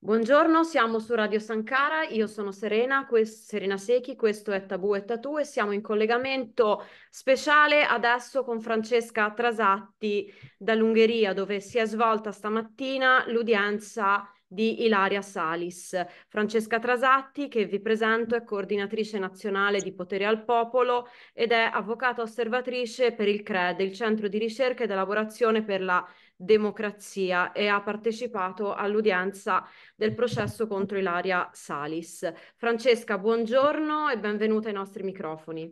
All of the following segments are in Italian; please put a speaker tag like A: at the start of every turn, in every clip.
A: Buongiorno, siamo su Radio Sankara, io sono Serena, Serena Secchi, questo è Tabù e Tatù e siamo in collegamento speciale adesso con Francesca Trasatti dall'Ungheria dove si è svolta stamattina l'udienza di Ilaria Salis. Francesca Trasatti, che vi presento, è coordinatrice nazionale di Potere al Popolo ed è avvocata osservatrice per il CRED, il Centro di Ricerca ed Elaborazione per la Democrazia e ha partecipato all'udienza del processo contro Ilaria Salis. Francesca, buongiorno e benvenuta ai nostri microfoni.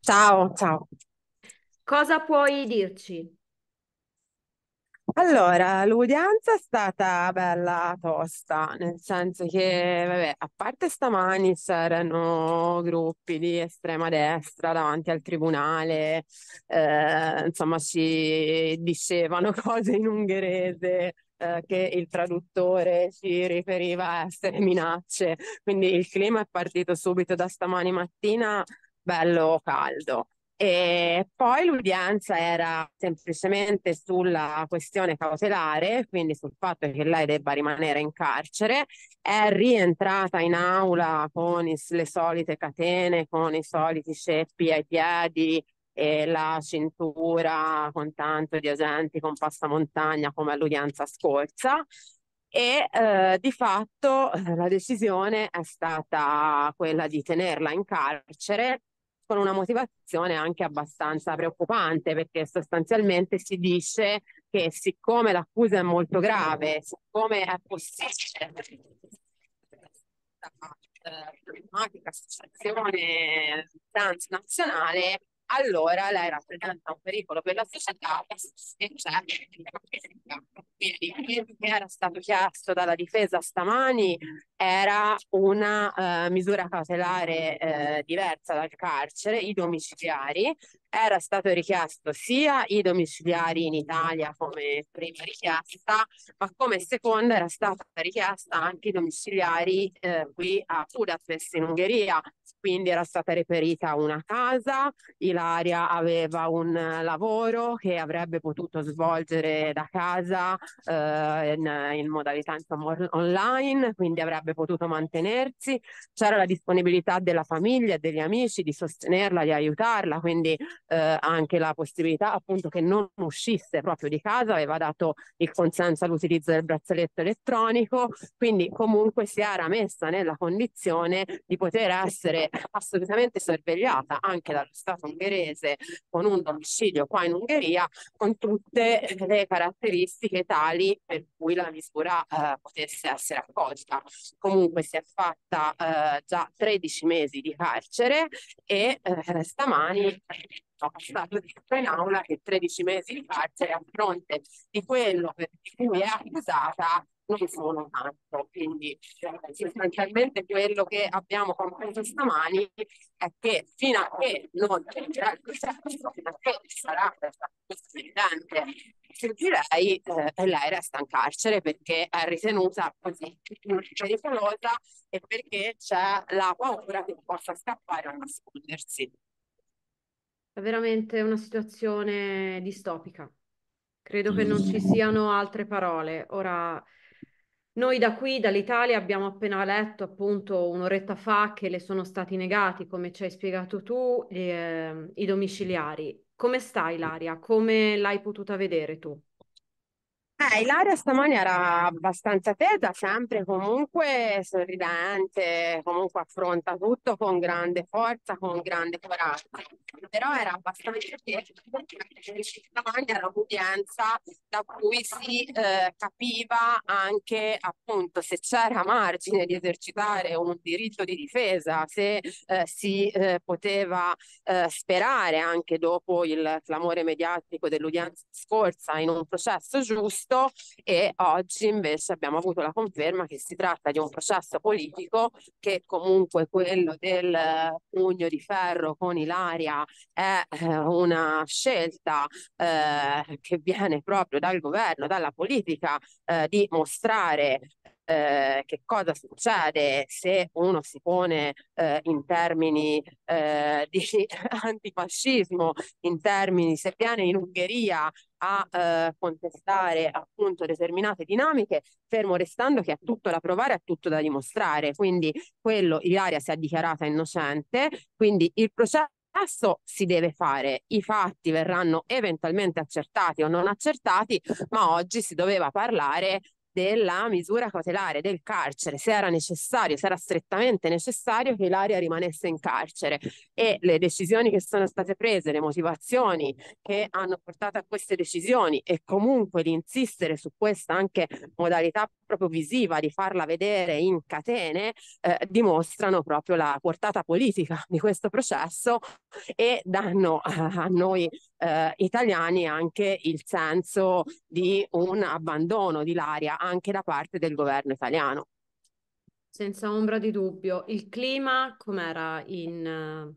B: Ciao, ciao.
A: Cosa puoi dirci?
B: Allora, l'udienza è stata bella tosta, nel senso che, vabbè, a parte stamani c'erano gruppi di estrema destra davanti al tribunale, eh, insomma, ci dicevano cose in ungherese. Eh, che il traduttore ci riferiva a essere minacce, quindi il clima è partito subito da stamani mattina bello caldo. E poi l'udienza era semplicemente sulla questione cautelare, quindi sul fatto che lei debba rimanere in carcere. È rientrata in aula con i, le solite catene, con i soliti ceppi ai piedi e la cintura con tanto di agenti con passamontagna come all'udienza scorsa. E eh, di fatto eh, la decisione è stata quella di tenerla in carcere con una motivazione anche abbastanza preoccupante perché sostanzialmente si dice che siccome l'accusa è molto grave, siccome è possibile problematica associazione transnazionale, allora lei rappresenta un pericolo per la società e c'è quindi era stato chiesto dalla difesa stamani era una uh, misura cautelare uh, diversa dal carcere, i domiciliari. Era stato richiesto sia i domiciliari in Italia come prima richiesta, ma come seconda era stata richiesta anche i domiciliari uh, qui a Budapest in Ungheria, quindi era stata reperita una casa, Ilaria aveva un lavoro che avrebbe potuto svolgere da casa eh, in, in, modalità insomma, online, quindi avrebbe potuto mantenersi, c'era la disponibilità della famiglia e degli amici di sostenerla, di aiutarla, quindi eh, anche la possibilità appunto che non uscisse proprio di casa, aveva dato il consenso all'utilizzo del braccialetto elettronico, quindi comunque si era messa nella condizione di poter essere assolutamente sorvegliata anche dallo Stato ungherese con un domicilio qua in Ungheria con tutte le caratteristiche tali per cui la misura eh, potesse essere accolta. Comunque si è fatta eh, già 13 mesi di carcere e eh, stamani è stato detto in aula che 13 mesi di carcere a fronte di quello per cui è accusata non sono tanto. Quindi sostanzialmente quello che abbiamo compreso stamani è che fino a che non finirà il processo, fino a che sarà questo evidente su di lei, eh, lei resta in carcere perché è ritenuta così pericolosa e perché c'è la paura che possa scappare o nascondersi.
A: È veramente una situazione distopica. Credo che non ci siano altre parole. Ora noi da qui, dall'Italia, abbiamo appena letto appunto un'oretta fa che le sono stati negati, come ci hai spiegato tu, eh, i domiciliari. Come stai, Ilaria? Come l'hai potuta vedere tu?
B: Eh, Ilaria stamani era abbastanza tesa, sempre comunque sorridente, comunque affronta tutto con grande forza, con grande coraggio. Però era abbastanza tesa stamani era un'udienza da cui si eh, capiva anche appunto se c'era margine di esercitare un diritto di difesa, se eh, si eh, poteva eh, sperare anche dopo il clamore mediatico dell'udienza scorsa in un processo giusto giusto e oggi invece abbiamo avuto la conferma che si tratta di un processo politico che comunque quello del pugno di ferro con Ilaria è eh, una scelta eh, che viene proprio dal governo, dalla politica eh, di mostrare eh, che cosa succede se uno si pone eh, in termini eh, di antifascismo, in termini se viene in Ungheria a eh, contestare appunto determinate dinamiche, fermo restando che è tutto da provare, è tutto da dimostrare. Quindi quello, Ilaria si è dichiarata innocente, quindi il processo processo si deve fare, i fatti verranno eventualmente accertati o non accertati, ma oggi si doveva parlare della misura cautelare del carcere, se era necessario, se era strettamente necessario che Ilaria rimanesse in carcere. E le decisioni che sono state prese, le motivazioni che hanno portato a queste decisioni e comunque di insistere su questa anche modalità proprio visiva di farla vedere in catene eh, dimostrano proprio la portata politica di questo processo e danno a noi eh, italiani anche il senso di un abbandono di Laria anche da parte del governo italiano.
A: Senza ombra di dubbio. Il clima com'era in,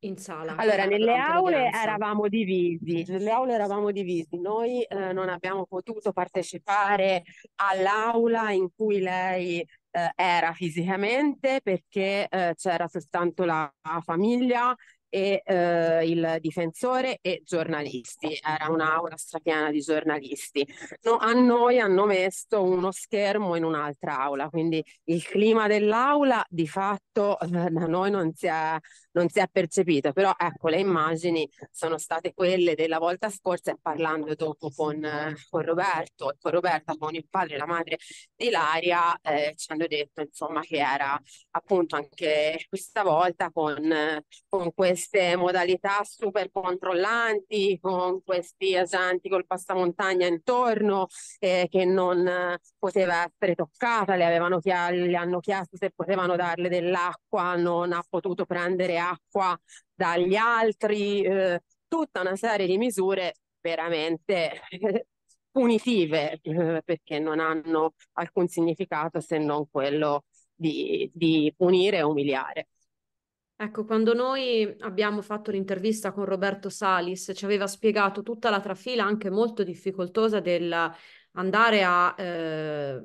A: in sala?
B: Allora, nelle aule eravamo divisi, nelle aule eravamo divisi. Noi eh, non abbiamo potuto partecipare all'aula in cui lei eh, era fisicamente perché eh, c'era soltanto la famiglia e eh, il difensore e giornalisti. Era un'aula strapiena di giornalisti. No, a noi hanno messo uno schermo in un'altra aula, quindi il clima dell'aula di fatto eh, da noi non si è non si è percepito, però ecco le immagini sono state quelle della volta scorsa e parlando dopo con, con Roberto e con Roberta, con il padre e la madre di Ilaria, eh, ci hanno detto insomma che era appunto anche questa volta con, con queste modalità super controllanti, con questi agenti col passamontagna intorno eh, che non poteva essere toccata, le, avevano, le hanno chiesto se potevano darle dell'acqua, non ha potuto prendere acqua dagli altri, eh, tutta una serie di misure veramente punitive eh, perché non hanno alcun significato se non quello di, di punire e umiliare.
A: Ecco, quando noi abbiamo fatto l'intervista con Roberto Salis, ci aveva spiegato tutta la trafila anche molto difficoltosa del andare a eh,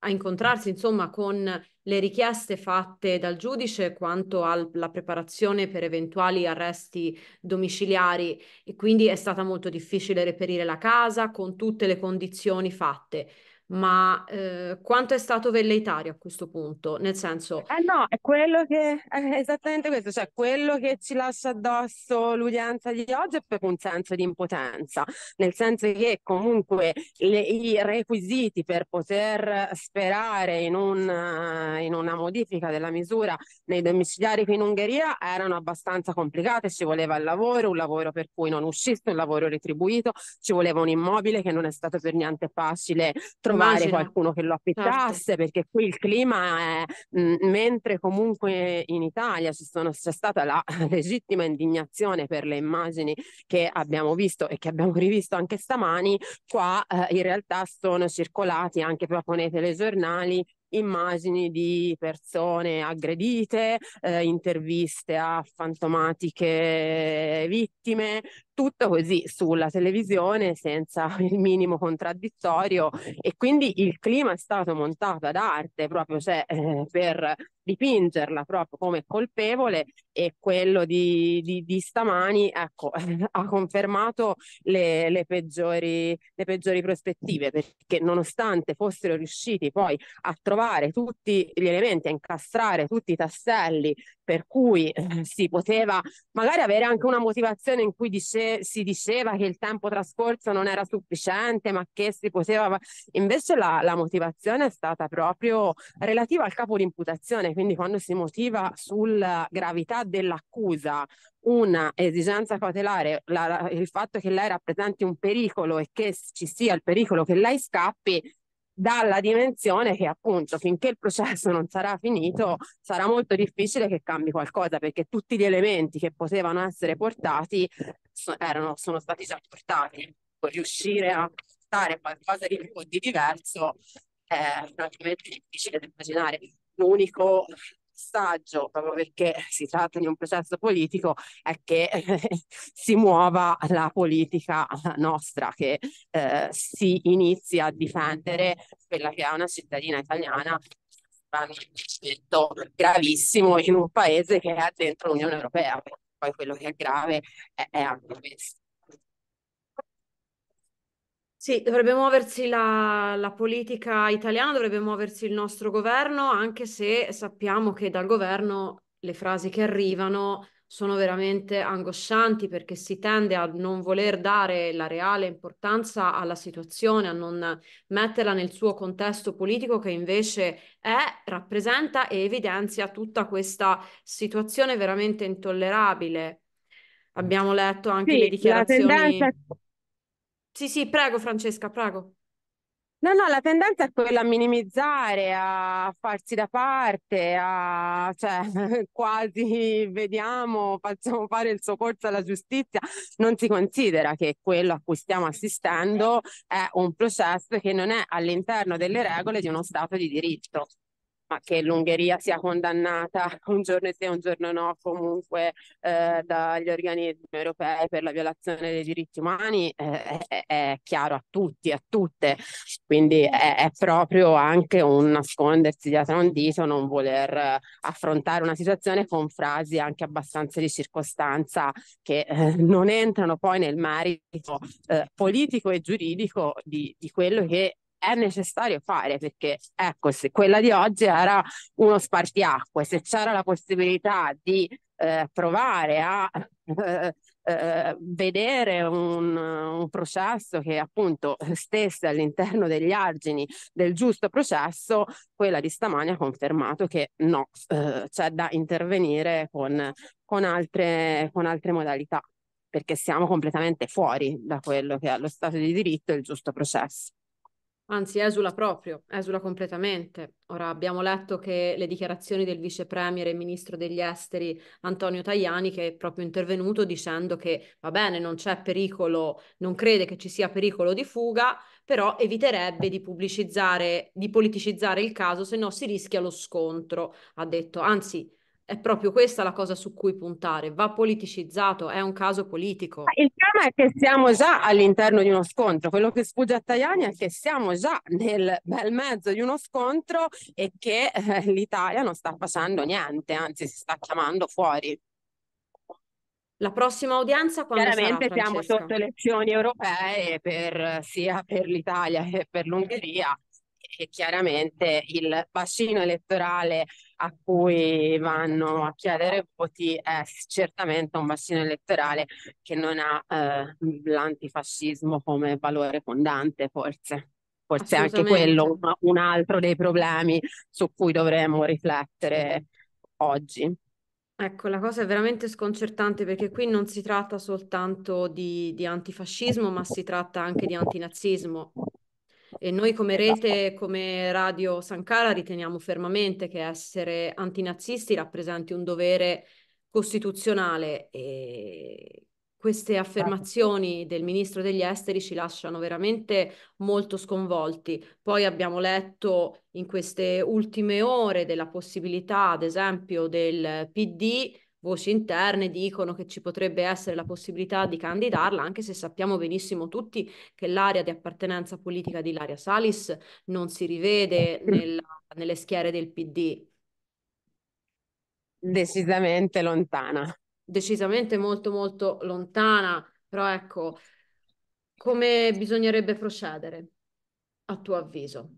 A: a incontrarsi insomma con le richieste fatte dal giudice quanto alla preparazione per eventuali arresti domiciliari. E quindi è stata molto difficile reperire la casa con tutte le condizioni fatte ma eh, quanto è stato velleitario a questo punto? Nel senso...
B: Eh no, è quello che è esattamente questo, cioè quello che ci lascia addosso l'udienza di oggi è proprio un senso di impotenza, nel senso che comunque le, i requisiti per poter sperare in, un, in una modifica della misura nei domiciliari qui in Ungheria erano abbastanza complicate, ci voleva il lavoro, un lavoro per cui non uscisse, un lavoro retribuito, ci voleva un immobile che non è stato per niente facile trovare trovare Immagino. qualcuno che lo affittasse, certo. perché qui il clima è, mh, mentre comunque in Italia ci sono, c'è stata la legittima indignazione per le immagini che abbiamo visto e che abbiamo rivisto anche stamani, qua eh, in realtà sono circolati anche proprio nei telegiornali immagini di persone aggredite, eh, interviste a fantomatiche vittime, tutto così sulla televisione senza il minimo contraddittorio e quindi il clima è stato montato ad arte proprio cioè, eh, per dipingerla proprio come colpevole e quello di, di, di stamani ecco, ha confermato le, le, peggiori, le peggiori prospettive perché nonostante fossero riusciti poi a trovare tutti gli elementi, a incastrare tutti i tasselli per cui eh, si poteva magari avere anche una motivazione in cui si diceva che il tempo trascorso non era sufficiente, ma che si poteva... Invece la, la motivazione è stata proprio relativa al capo di imputazione, quindi quando si motiva sulla gravità dell'accusa una esigenza cautelare, la, la, il fatto che lei rappresenti un pericolo e che ci sia il pericolo che lei scappi, dalla dimensione che appunto finché il processo non sarà finito sarà molto difficile che cambi qualcosa perché tutti gli elementi che potevano essere portati so, erano, sono stati già portati. Riuscire a fare qualcosa di, di diverso è francamente difficile da immaginare. L'unico passaggio, proprio perché si tratta di un processo politico, è che si muova la politica nostra, che eh, si inizi a difendere quella che è una cittadina italiana detto gravissimo in un paese che è dentro l'Unione Europea. Poi quello che è grave è, è anche questo.
A: Sì, dovrebbe muoversi la, la politica italiana, dovrebbe muoversi il nostro governo, anche se sappiamo che dal governo le frasi che arrivano sono veramente angoscianti perché si tende a non voler dare la reale importanza alla situazione, a non metterla nel suo contesto politico che invece è, rappresenta e evidenzia tutta questa situazione veramente intollerabile. Abbiamo letto anche le
B: Sì, la
A: dichiarazioni.
B: tendenza
A: Sì, sì, prego Francesca, prego.
B: No, no, la tendenza è quella a minimizzare, a farsi da parte, a cioè quasi vediamo, facciamo fare il soccorso alla giustizia. Non si considera che quello a cui stiamo assistendo è un processo che non è all'interno delle regole di uno Stato di diritto che l'Ungheria sia condannata un giorno sì e un giorno no comunque eh, dagli organismi europei per la violazione dei diritti umani eh, è, è, chiaro a tutti, a tutte, quindi è, è, proprio anche un nascondersi dietro un dito, non voler affrontare una situazione con frasi anche abbastanza di circostanza che eh, non entrano poi nel merito eh, politico e giuridico di, di quello che è necessario fare perché ecco se quella di oggi era uno spartiacque se c'era la possibilità di eh, provare a eh, eh, vedere un, un, processo che appunto stesse all'interno degli argini del giusto processo quella di stamani ha confermato che no eh, c'è da intervenire con, con, altre, con altre modalità perché siamo completamente fuori da quello che è lo Stato di diritto e il giusto processo
A: Anzi, esula proprio, esula completamente. Ora abbiamo letto che le dichiarazioni del vice premier e ministro degli esteri Antonio Tajani, che è proprio intervenuto dicendo che va bene, non c'è pericolo, non crede che ci sia pericolo di fuga, però eviterebbe di pubblicizzare, di politicizzare il caso, se no si rischia lo scontro, ha detto. Anzi, è proprio questa la cosa su cui puntare. Va politicizzato, è un caso politico.
B: Il tema è che siamo già all'interno di uno scontro. Quello che sfugge a Tajani è che siamo già nel bel mezzo di uno scontro e che eh, l'Italia non sta facendo niente, anzi si sta chiamando fuori.
A: La prossima udienza quando
B: Chiaramente
A: sarà,
B: siamo sotto elezioni europee per, sia per l'Italia che per l'Ungheria e chiaramente il bacino elettorale a cui vanno a chiedere voti è certamente un bacino elettorale che non ha eh, l'antifascismo come valore fondante, forse. Forse è anche quello un, un altro dei problemi su cui dovremmo riflettere oggi.
A: Ecco, la cosa è veramente sconcertante perché qui non si tratta soltanto di, di antifascismo, ma si tratta anche di antinazismo. E noi come rete, come Radio Sankara, riteniamo fermamente che essere antinazisti rappresenti un dovere costituzionale e queste affermazioni del ministro degli esteri ci lasciano veramente molto sconvolti. Poi abbiamo letto in queste ultime ore della possibilità, ad esempio, del PD voci interne dicono che ci potrebbe essere la possibilità di candidarla, anche se sappiamo benissimo tutti che l'area di appartenenza politica di Ilaria Salis non si rivede nel, nelle schiere del PD.
B: Decisamente lontana.
A: Decisamente molto molto lontana, però ecco, come bisognerebbe procedere a tuo avviso?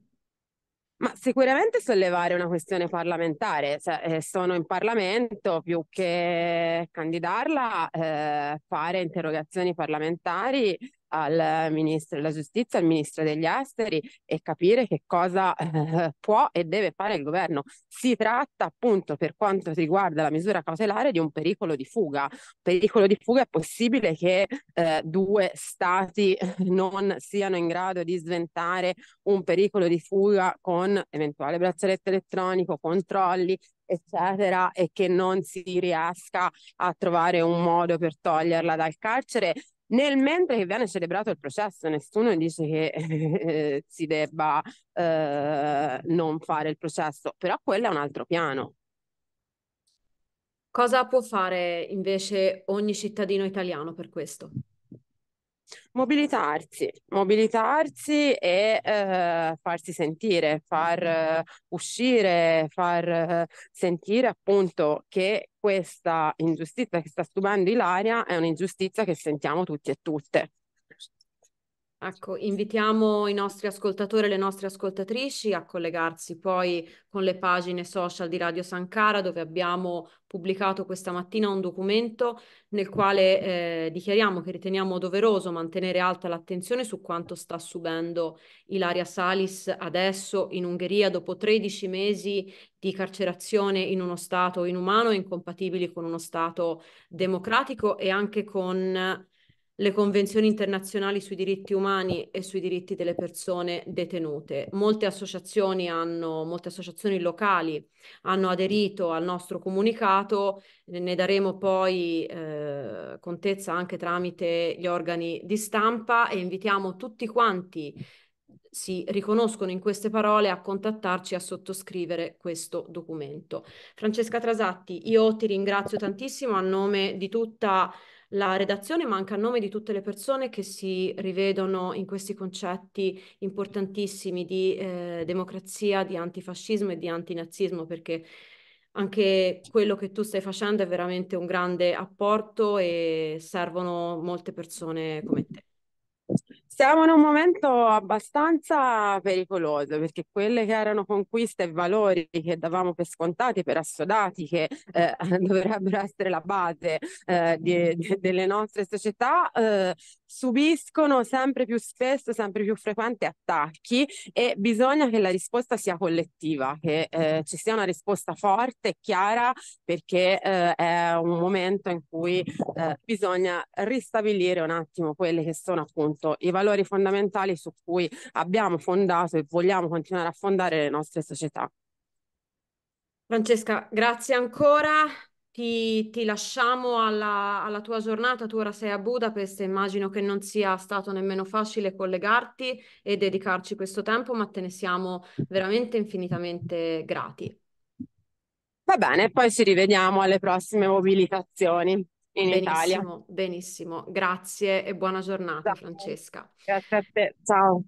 B: Ma sicuramente sollevare una questione parlamentare, cioè, eh, sono in Parlamento più che candidarla, eh, fare interrogazioni parlamentari al ministro della giustizia, al ministro degli esteri e capire che cosa eh, può e deve fare il governo. Si tratta appunto per quanto riguarda la misura cautelare di un pericolo di fuga. Pericolo di fuga è possibile che eh, due stati non siano in grado di sventare un pericolo di fuga con eventuale braccialetto elettronico, controlli eccetera, e che non si riesca a trovare un modo per toglierla dal carcere nel mentre che viene celebrato il processo, nessuno dice che eh, si debba eh, non fare il processo, però quello è un altro piano.
A: Cosa può fare invece ogni cittadino italiano per questo?
B: Mobilitarsi, mobilitarsi e eh, farsi sentire, far eh, uscire, far eh, sentire appunto che questa ingiustizia che sta subendo Ilaria è un'ingiustizia che sentiamo tutti e tutte.
A: Ecco, invitiamo i nostri ascoltatori e le nostre ascoltatrici a collegarsi poi con le pagine social di Radio Sankara dove abbiamo pubblicato questa mattina un documento nel quale eh, dichiariamo che riteniamo doveroso mantenere alta l'attenzione su quanto sta subendo Ilaria Salis adesso in Ungheria dopo 13 mesi di carcerazione in uno stato inumano, incompatibili con uno stato democratico e anche con le convenzioni internazionali sui diritti umani e sui diritti delle persone detenute. Molte associazioni, hanno, molte associazioni locali hanno aderito al nostro comunicato, ne daremo poi eh, contezza anche tramite gli organi di stampa e invitiamo tutti quanti si riconoscono in queste parole a contattarci a sottoscrivere questo documento. Francesca Trasatti, io ti ringrazio tantissimo a nome di tutta la redazione, ma anche a nome di tutte le persone che si rivedono in questi concetti importantissimi di eh, democrazia, di antifascismo e di antinazismo, perché anche quello che tu stai facendo è veramente un grande apporto e servono molte persone come te.
B: Siamo in un momento abbastanza pericoloso perché quelle che erano conquiste e valori che davamo per scontati, per assodati, che eh, dovrebbero essere la base eh, di, di, delle nostre società, eh, subiscono sempre più spesso, sempre più frequenti attacchi e bisogna che la risposta sia collettiva, che eh, ci sia una risposta forte e chiara perché eh, è un momento in cui eh, bisogna ristabilire un attimo quelli che sono appunto i valori fondamentali su cui abbiamo fondato e vogliamo continuare a fondare le nostre società.
A: Francesca, grazie ancora. Ti, ti lasciamo alla, alla, tua giornata, tu ora sei a Budapest immagino che non sia stato nemmeno facile collegarti e dedicarci questo tempo, ma te ne siamo veramente infinitamente grati.
B: Va bene, poi ci rivediamo alle prossime mobilitazioni in
A: benissimo,
B: Italia.
A: Benissimo, grazie e buona giornata Ciao. Francesca.
B: Grazie a te, ciao.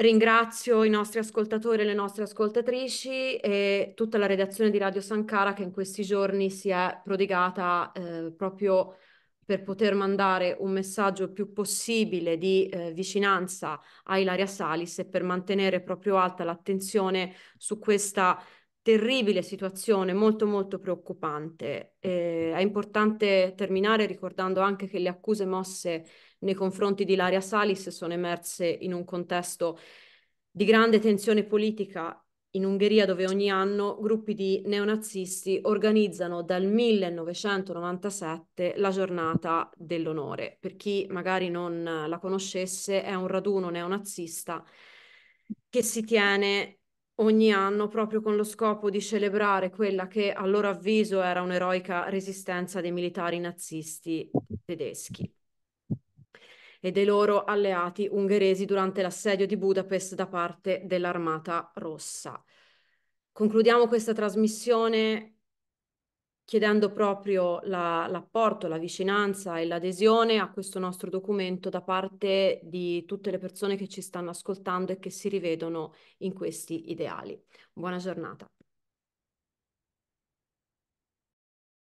A: Ringrazio i nostri ascoltatori e le nostre ascoltatrici e tutta la redazione di Radio Sankara che in questi giorni si è prodigata eh, proprio per poter mandare un messaggio più possibile di eh, vicinanza a Ilaria Salis e per mantenere proprio alta l'attenzione su questa terribile situazione, molto molto preoccupante. Eh, è importante terminare ricordando anche che le accuse mosse nei confronti di Ilaria Salis sono emerse in un contesto di grande tensione politica in Ungheria dove ogni anno gruppi di neonazisti organizzano dal 1997 la giornata dell'onore. Per chi magari non la conoscesse, è un raduno neonazista che si tiene ogni anno proprio con lo scopo di celebrare quella che a loro avviso era un'eroica resistenza dei militari nazisti tedeschi e dei loro alleati ungheresi durante l'assedio di Budapest da parte dell'Armata Rossa. Concludiamo questa trasmissione chiedendo proprio la, l'apporto, la vicinanza e l'adesione a questo nostro documento da parte di tutte le persone che ci stanno ascoltando e che si rivedono in questi ideali. Buona giornata.